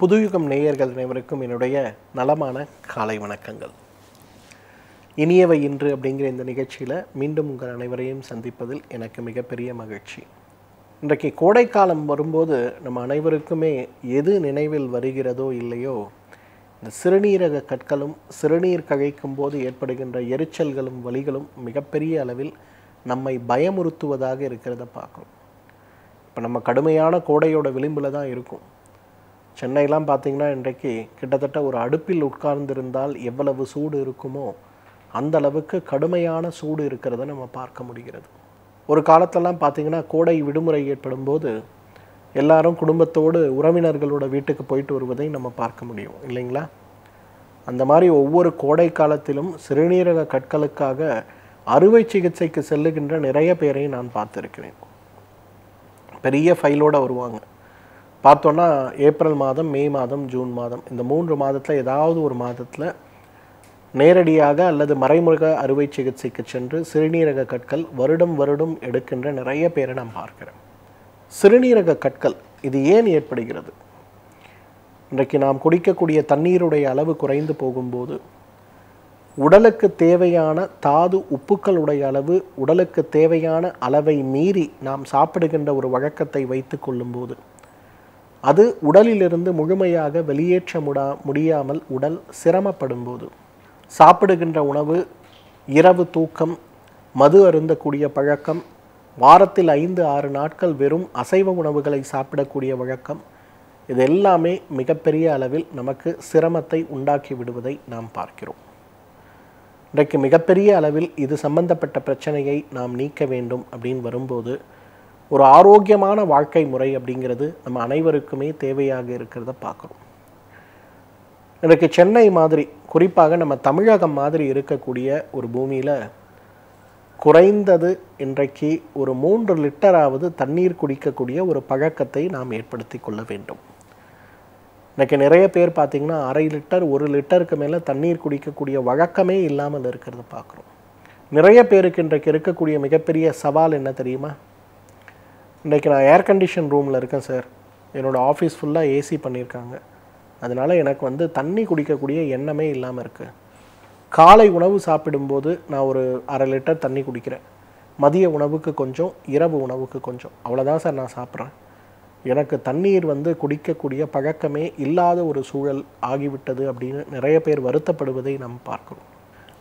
புதுயுகம் நேயர்கள் அனைவருக்கும் என்னுடைய நலமான காலை வணக்கங்கள். இனியவை இன்று அப்படிங்கிற இந்த நிகழ்ச்சியில் மீண்டும் உங்கள் அனைவரையும் சந்திப்பதில் எனக்கு மிகப்பெரிய மகிழ்ச்சி. இன்றைக்கு கோடைக்காலம் வரும்போது நம்ம அனைவருக்குமே எது நினைவில் வருகிறதோ இல்லையோ இந்த சிறுநீரக கற்களும் சிறுநீர் கழிக்கும் போது ஏற்படுகின்ற எரிச்சல்களும் வலிகளும் மிகப்பெரிய அளவில் நம்மை பயமுறுத்துவதாக இருக்கிறத பார்க்குறோம். இப்போ நம்ம கடுமையான கோடையோட விளிம்பில் தான் இருக்கும். சென்னையெல்லாம் பார்த்தீங்கன்னா இன்றைக்கு கிட்டத்தட்ட ஒரு அடுப்பில் உட்கார்ந்திருந்தால் எவ்வளவு சூடு இருக்குமோ அந்த அளவுக்கு கடுமையான சூடு இருக்கிறத நம்ம பார்க்க முடிகிறது. ஒரு காலத்தெல்லாம் பார்த்தீங்கன்னா கோடை விடுமுறை ஏற்படும் போது எல்லாரும் குடும்பத்தோடு உறவினர்களோட வீட்டுக்கு போயிட்டு வருவதை நம்ம பார்க்க முடியும் இல்லைங்களா? அந்த மாதிரி ஒவ்வொரு கோடை காலத்திலும் சிறுநீரக கற்களுக்காக அறுவை சிகிச்சைக்கு செல்லுகின்ற நிறைய பேரை நான் பார்த்துருக்கிறேன். பெரிய ஃபைலோடு வருவாங்க. பார்த்தோன்னா ஏப்ரல் மாதம் மே மாதம் ஜூன் மாதம் இந்த மூன்று மாதத்தில் ஏதாவது ஒரு மாதத்தில் நேரடியாக அல்லது மறைமுக அறுவை சிகிச்சைக்கு சென்று சிறுநீரக கற்கள் வருடம் வருடம் எடுக்கின்ற நிறைய பேரை நாம் பார்க்கிறோம் சிறுநீரக கற்கள் இது ஏன் ஏற்படுகிறது? இன்றைக்கு நாம் குடிக்கக்கூடிய தண்ணீருடைய அளவு குறைந்து போகும்போது உடலுக்கு தேவையான தாது உப்புக்களுடைய அளவு உடலுக்கு தேவையான அளவை மீறி நாம் சாப்பிடுகின்ற ஒரு வழக்கத்தை வைத்து கொள்ளும்போது அது உடலிலிருந்து முழுமையாக வெளியேற்ற முடா முடியாமல் உடல் சிரமப்படும் போது சாப்பிடுகின்ற உணவு இரவு தூக்கம் மது அருந்தக்கூடிய பழக்கம் வாரத்தில் ஐந்து ஆறு நாட்கள் வெறும் அசைவ உணவுகளை சாப்பிடக்கூடிய வழக்கம் இது எல்லாமே மிகப்பெரிய அளவில் நமக்கு சிரமத்தை உண்டாக்கி விடுவதை நாம் பார்க்கிறோம். இன்றைக்கு மிகப்பெரிய அளவில் இது சம்பந்தப்பட்ட பிரச்சனையை நாம் நீக்க வேண்டும் அப்படின்னு வரும்போது ஒரு ஆரோக்கியமான வாழ்க்கை முறை அப்படிங்கிறது நம்ம அனைவருக்குமே தேவையாக இருக்கிறத பார்க்குறோம். இன்றைக்கு சென்னை மாதிரி குறிப்பாக நம்ம தமிழகம் மாதிரி இருக்கக்கூடிய ஒரு பூமியில் குறைந்தது இன்றைக்கு ஒரு மூன்று லிட்டராவது தண்ணீர் குடிக்கக்கூடிய ஒரு பழக்கத்தை நாம் ஏற்படுத்தி கொள்ள வேண்டும். இன்றைக்கி நிறைய பேர் பார்த்திங்கன்னா அரை லிட்டர் ஒரு லிட்டருக்கு மேலே தண்ணீர் குடிக்கக்கூடிய வழக்கமே இல்லாமல் இருக்கிறத பார்க்குறோம். நிறைய பேருக்கு இன்றைக்கு இருக்கக்கூடிய மிகப்பெரிய சவால் என்ன தெரியுமா? இன்றைக்கி நான் ஏர் கண்டிஷன் ரூமில் இருக்கேன் சார் என்னோடய ஆஃபீஸ் ஃபுல்லாக ஏசி பண்ணியிருக்காங்க. அதனால் எனக்கு வந்து தண்ணி குடிக்கக்கூடிய எண்ணமே இல்லாமல் இருக்குது காலை உணவு சாப்பிடும்போது நான் ஒரு அரை லிட்டர் தண்ணி குடிக்கிறேன். மதிய உணவுக்கு கொஞ்சம் இரவு உணவுக்கு கொஞ்சம். அவ்வளோதான் சார் நான் சாப்பிட்றேன். எனக்கு தண்ணீர் வந்து குடிக்கக்கூடிய பழக்கமே இல்லாத ஒரு சூழல் ஆகிவிட்டது அப்படின்னு நிறைய பேர் வருத்தப்படுவதை நாம் பார்க்கிறோம்.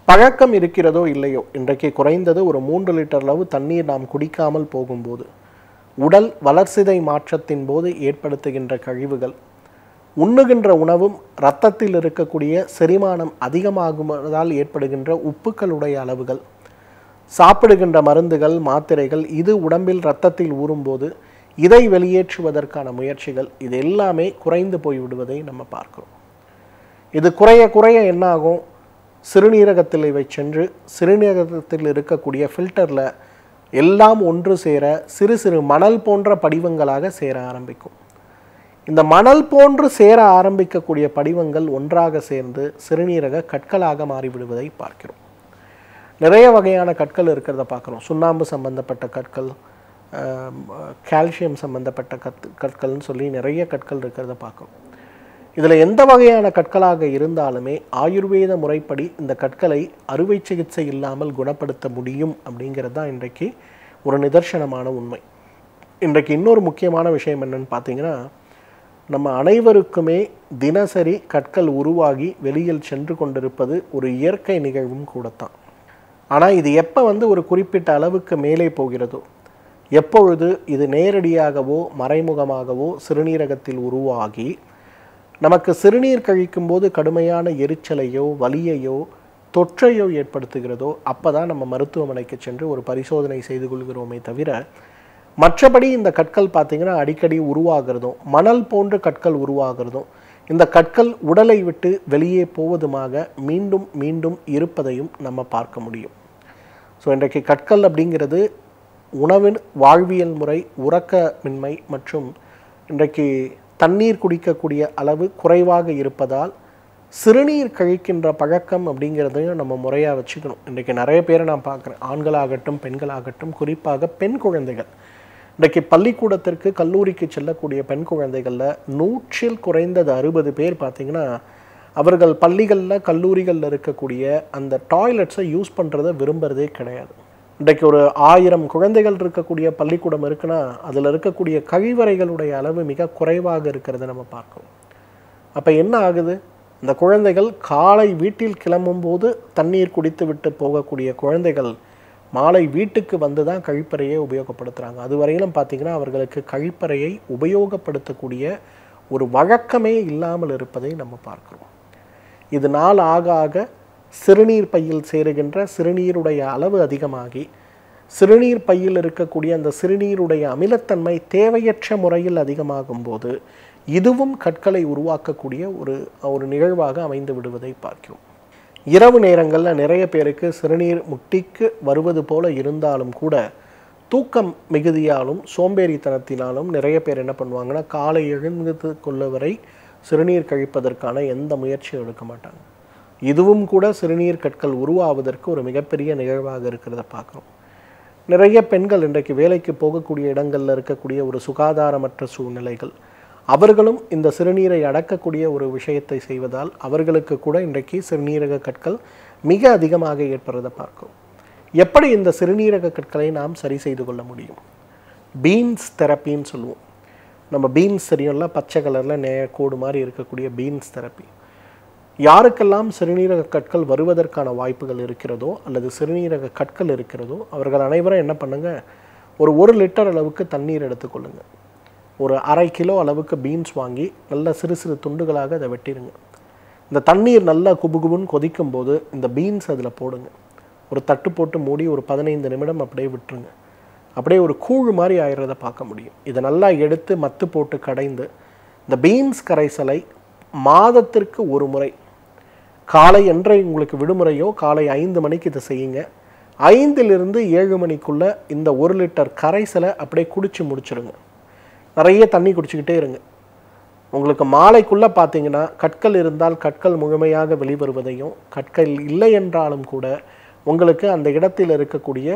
பழக்கம் இருக்கிறதோ இல்லையோ இன்றைக்கு குறைந்தது ஒரு மூன்று லிட்டர் அளவு தண்ணீர் நாம் குடிக்காமல் போகும்போது உடல் வளர்சிதை மாற்றத்தின் போது ஏற்படுத்துகின்ற கழிவுகள். உண்ணுகின்ற உணவும் இரத்தத்தில் இருக்கக்கூடிய செரிமானம் அதிகமாகுவதால் ஏற்படுகின்ற உப்புக்களுடைய அளவுகள். சாப்பிடுகின்ற மருந்துகள் மாத்திரைகள் இது உடம்பில் இரத்தத்தில் ஊறும்போது இதை வெளியேற்றுவதற்கான முயற்சிகள். இது எல்லாமே குறைந்து போய்விடுவதை நம்ம பார்க்கிறோம். இது குறைய குறைய என்னாகும்? சிறுநீரகத்தில் இவை சென்று சிறுநீரகத்தில் இருக்கக்கூடிய ஃபில்டரில் எல்லாம் ஒன்று சேர சிறு சிறு மணல் போன்ற படிவங்களாக சேர ஆரம்பிக்கும். இந்த மணல் போன்று சேர ஆரம்பிக்கக்கூடிய படிவங்கள் ஒன்றாக சேர்ந்து சிறுநீரக கற்களாக மாறிவிடுவதை பார்க்கிறோம். நிறைய வகையான கற்கள் இருக்கிறத பார்க்குறோம். சுண்ணாம்பு சம்பந்தப்பட்ட கற்கள் கால்சியம் சம்பந்தப்பட்ட கத் கற்கள்னு சொல்லி நிறைய கற்கள் இருக்கிறத பார்க்குறோம். இதில் எந்த வகையான கற்களாக இருந்தாலுமே ஆயுர்வேத முறைப்படி இந்த கற்களை அறுவை சிகிச்சை இல்லாமல் குணப்படுத்த முடியும் அப்படிங்கிறது தான் இன்றைக்கு ஒரு நிதர்சனமான உண்மை. இன்றைக்கு இன்னொரு முக்கியமான விஷயம் என்னன்னு பார்த்தீங்கன்னா நம்ம அனைவருக்குமே தினசரி கற்கள் உருவாகி வெளியில் சென்று கொண்டிருப்பது ஒரு இயற்கை நிகழ்வும் கூடத்தான் ஆனால் இது எப்போ வந்து ஒரு குறிப்பிட்ட அளவுக்கு மேலே போகிறதோ எப்பொழுது இது நேரடியாகவோ மறைமுகமாகவோ சிறுநீரகத்தில் உருவாகி நமக்கு சிறுநீர் கழிக்கும் போது கடுமையான எரிச்சலையோ வலியையோ தொற்றையோ ஏற்படுத்துகிறதோ அப்போ தான் நம்ம மருத்துவமனைக்கு சென்று ஒரு பரிசோதனை செய்து கொள்கிறோமே தவிர மற்றபடி இந்த கற்கள் பார்த்திங்கன்னா அடிக்கடி உருவாகிறதும் மணல் போன்ற கற்கள் உருவாகிறதும் இந்த கற்கள் உடலை விட்டு வெளியே போவதுமாக மீண்டும் மீண்டும் இருப்பதையும் நம்ம பார்க்க முடியும். ஸோ இன்றைக்கு கற்கள் அப்படிங்கிறது உணவின் வாழ்வியல் முறை உறக்கமின்மை மற்றும் இன்றைக்கு தண்ணீர் குடிக்கக்கூடிய அளவு குறைவாக இருப்பதால் சிறுநீர் கழிக்கின்ற பழக்கம் அப்படிங்கிறதையும் நம்ம முறையாக வச்சுக்கணும். இன்றைக்கி நிறைய பேரை நான் பார்க்குறேன். ஆண்களாகட்டும் பெண்களாகட்டும் குறிப்பாக பெண் குழந்தைகள். இன்றைக்கு பள்ளிக்கூடத்திற்கு கல்லூரிக்கு செல்லக்கூடிய பெண் குழந்தைகளில் நூற்றில் குறைந்தது அறுபது பேர் பார்த்தீங்கன்னா அவர்கள் பள்ளிகளில் கல்லூரிகளில் இருக்கக்கூடிய அந்த டாய்லெட்ஸை யூஸ் பண்ணுறதை விரும்புறதே கிடையாது. இன்றைக்கு ஒரு ஆயிரம் குழந்தைகள் இருக்கக்கூடிய பள்ளிக்கூடம் இருக்குன்னா அதில் இருக்கக்கூடிய கழிவறைகளுடைய அளவு மிக குறைவாக இருக்கிறத நம்ம பார்க்கணும் அப்போ என்ன ஆகுது? இந்த குழந்தைகள் காலை வீட்டில் கிளம்பும்போது தண்ணீர் குடித்து விட்டு போகக்கூடிய குழந்தைகள் மாலை வீட்டுக்கு வந்து தான் கழிப்பறையை உபயோகப்படுத்துகிறாங்க அது வரையிலும் பார்த்தீங்கன்னா அவர்களுக்கு கழிப்பறையை உபயோகப்படுத்தக்கூடிய ஒரு வழக்கமே இல்லாமல் இருப்பதை நம்ம பார்க்குறோம். இது நாள் ஆக ஆக சிறுநீர் பையில் சேருகின்ற சிறுநீருடைய அளவு அதிகமாகி சிறுநீர் பையில் இருக்கக்கூடிய அந்த சிறுநீருடைய அமிலத்தன்மை தேவையற்ற முறையில் அதிகமாகும் போது இதுவும் கற்களை உருவாக்கக்கூடிய ஒரு ஒரு நிகழ்வாக அமைந்து விடுவதை பார்க்கிறோம். இரவு நேரங்களில் நிறைய பேருக்கு சிறுநீர் முட்டிக்கு வருவது போல இருந்தாலும் கூட தூக்கம் மிகுதியாலும் சோம்பேறித்தனத்தினாலும் நிறைய பேர் என்ன பண்ணுவாங்கன்னா காலை எழுந்து கொள்ள வரை சிறுநீர் கழிப்பதற்கான எந்த முயற்சியும் எடுக்க மாட்டாங்க. இதுவும் கூட சிறுநீர் கற்கள் உருவாவதற்கு ஒரு மிகப்பெரிய நிகழ்வாக இருக்கிறத பார்க்குறோம். நிறைய பெண்கள் இன்றைக்கு வேலைக்கு போகக்கூடிய இடங்களில் இருக்கக்கூடிய ஒரு சுகாதாரமற்ற சூழ்நிலைகள் அவர்களும் இந்த சிறுநீரை அடக்கக்கூடிய ஒரு விஷயத்தை செய்வதால் அவர்களுக்கு கூட இன்றைக்கு சிறுநீரக கற்கள் மிக அதிகமாக ஏற்படுறதை பார்க்கும் எப்படி இந்த சிறுநீரக கற்களை நாம் சரி செய்து கொள்ள முடியும்? பீன்ஸ் தெரப்பின்னு சொல்லுவோம். நம்ம பீன்ஸ் தெரியும்ல பச்சை கலரில் நே கோடு மாதிரி இருக்கக்கூடிய பீன்ஸ் தெரப்பி. யாருக்கெல்லாம் சிறுநீரக கற்கள் வருவதற்கான வாய்ப்புகள் இருக்கிறதோ அல்லது சிறுநீரக கற்கள் இருக்கிறதோ அவர்கள் அனைவரும் என்ன பண்ணுங்கள் ஒரு ஒரு லிட்டர் அளவுக்கு தண்ணீர் எடுத்துக்கொள்ளுங்க. ஒரு அரை கிலோ அளவுக்கு பீன்ஸ் வாங்கி நல்ல சிறு சிறு துண்டுகளாக அதை வெட்டிடுங்க இந்த தண்ணீர் நல்லா குபுகுபுன்னு கொதிக்கும் போது இந்த பீன்ஸ் அதில் போடுங்க. ஒரு தட்டு போட்டு மூடி ஒரு பதினைந்து நிமிடம் அப்படியே விட்டுருங்க. அப்படியே ஒரு கூழ் மாதிரி ஆயிடுறத பார்க்க முடியும். இதை நல்லா எடுத்து மத்து போட்டு கடைந்து இந்த பீன்ஸ் கரைசலை மாதத்திற்கு ஒரு முறை காலை அன்றை உங்களுக்கு விடுமுறையோ காலை ஐந்து மணிக்கு இதை செய்யுங்க. ஐந்திலிருந்து ஏழு மணிக்குள்ளே இந்த ஒரு லிட்டர் கரைசலை அப்படியே குடித்து முடிச்சிருங்க. நிறைய தண்ணி குடிச்சுக்கிட்டே இருங்க. உங்களுக்கு மாலைக்குள்ளே பார்த்தீங்கன்னா கற்கள் இருந்தால் கற்கள் முழுமையாக வெளிவருவதையும் கற்கள் இல்லை என்றாலும் கூட உங்களுக்கு அந்த இடத்தில் இருக்கக்கூடிய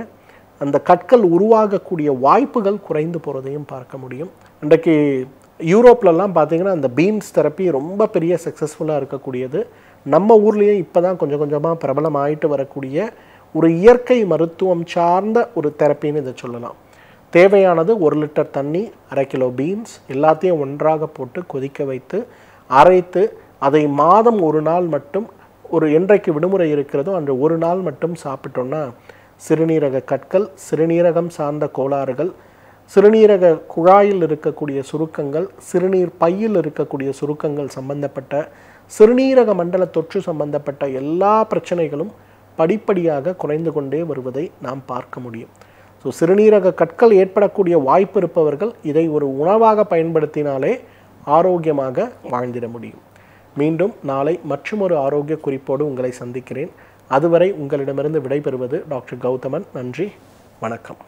அந்த கற்கள் உருவாகக்கூடிய வாய்ப்புகள் குறைந்து போகிறதையும் பார்க்க முடியும். இன்றைக்கு யூரோப்லலாம் பார்த்தீங்கன்னா அந்த பீன்ஸ் தெரப்பி ரொம்ப பெரிய சக்ஸஸ்ஃபுல்லாக இருக்கக்கூடியது. நம்ம ஊர்லேயே இப்போ தான் கொஞ்சம் கொஞ்சமாக பிரபலமாயிட்டு வரக்கூடிய ஒரு இயற்கை மருத்துவம் சார்ந்த ஒரு தெரப்பின்னு இதை சொல்லலாம். தேவையானது ஒரு லிட்டர் தண்ணி அரை கிலோ பீன்ஸ் எல்லாத்தையும் ஒன்றாக போட்டு கொதிக்க வைத்து அரைத்து அதை மாதம் ஒரு நாள் மட்டும் ஒரு என்றைக்கு விடுமுறை இருக்கிறதோ அன்று ஒரு நாள் மட்டும் சாப்பிட்டோம்னா சிறுநீரக கற்கள் சிறுநீரகம் சார்ந்த கோளாறுகள் சிறுநீரக குழாயில் இருக்கக்கூடிய சுருக்கங்கள் சிறுநீர் பையில் இருக்கக்கூடிய சுருக்கங்கள் சம்பந்தப்பட்ட சிறுநீரக மண்டல தொற்று சம்பந்தப்பட்ட எல்லா பிரச்சனைகளும் படிப்படியாக குறைந்து கொண்டே வருவதை நாம் பார்க்க முடியும். ஸோ சிறுநீரக கற்கள் ஏற்படக்கூடிய வாய்ப்பு இருப்பவர்கள் இதை ஒரு உணவாக பயன்படுத்தினாலே ஆரோக்கியமாக வாழ்ந்திட முடியும். மீண்டும் நாளை மற்றுமொரு ஆரோக்கிய குறிப்போடு உங்களை சந்திக்கிறேன். அதுவரை உங்களிடமிருந்து விடைபெறுவது டாக்டர் கௌதமன். நன்றி. வணக்கம்.